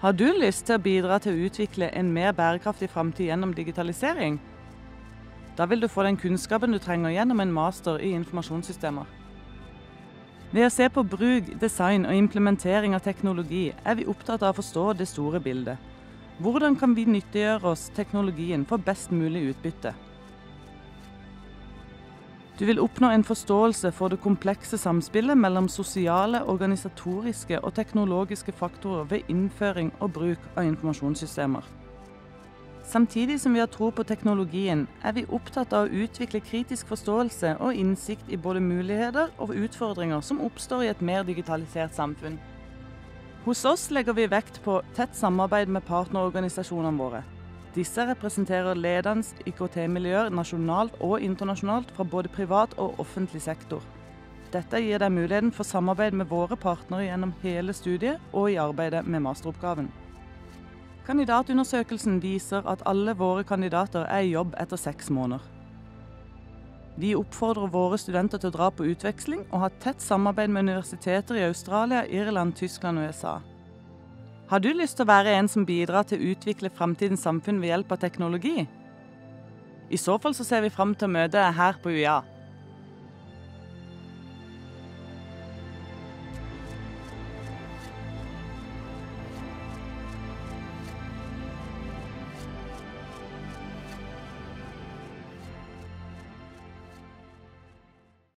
Har du lyst til å bidra til å utvikle en mer bærekraftig framtid gjennom digitalisering? Da vil du få den kunnskapen du trenger gjennom en master i informasjonssystemer. Ved å se på bruk, design og implementering av teknologi er vi opptatt av å forstå det store bildet. Hvordan kan vi nyttiggjøre oss teknologien for best mulig utbytte? Du vil oppnå en forståelse for det komplekse samspillet mellom sosiale, organisatoriske og teknologiske faktorer ved innføring og bruk av informasjonssystemer. Samtidig som vi har tro på teknologien, er vi opptatt av å utvikle kritisk forståelse og innsikt i både muligheter og utfordringer som oppstår i et mer digitalisert samfunn. Hos oss legger vi vekt på tett samarbeid med partnerorganisasjonene våre. Disse representerer ledende IKT-miljøer nasjonalt og internasjonalt fra både privat og offentlig sektor. Dette gir deg muligheten for samarbeid med våre partnere gjennom hele studiet og i arbeidet med masteroppgaven. Kandidatundersøkelsen viser at alle våre kandidater er i jobb etter seks måneder. Vi oppfordrer våre studenter til å dra på utveksling og ha tett samarbeid med universiteter i Australia, Irland, Tyskland og USA. Har du lyst til å være en som bidrar til å utvikle framtidens samfunn ved hjelp av teknologi? I så fall så ser vi fram til å møte deg her på UiA.